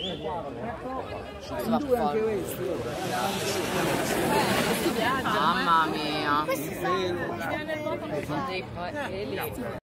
Sono due anche questi. Mamma mia. Sono dei pa-